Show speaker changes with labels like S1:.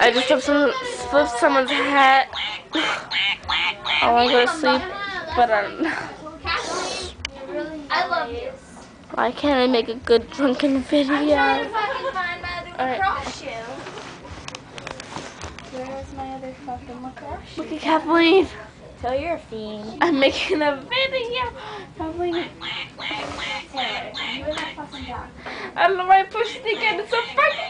S1: I just flipped, some, flipped someone's hat. I want to go to sleep, but I don't know.
S2: I love you.
S1: Why can't I make a good drunken video?
S2: I'm my other
S1: Alright.
S2: Where's my other fucking lacrosse?
S1: Look at Kathleen.
S2: Tell you're a fiend.
S1: I'm making a video. Kathleen,
S2: Taylor, you the that fucking.
S1: I again. It's so fucking.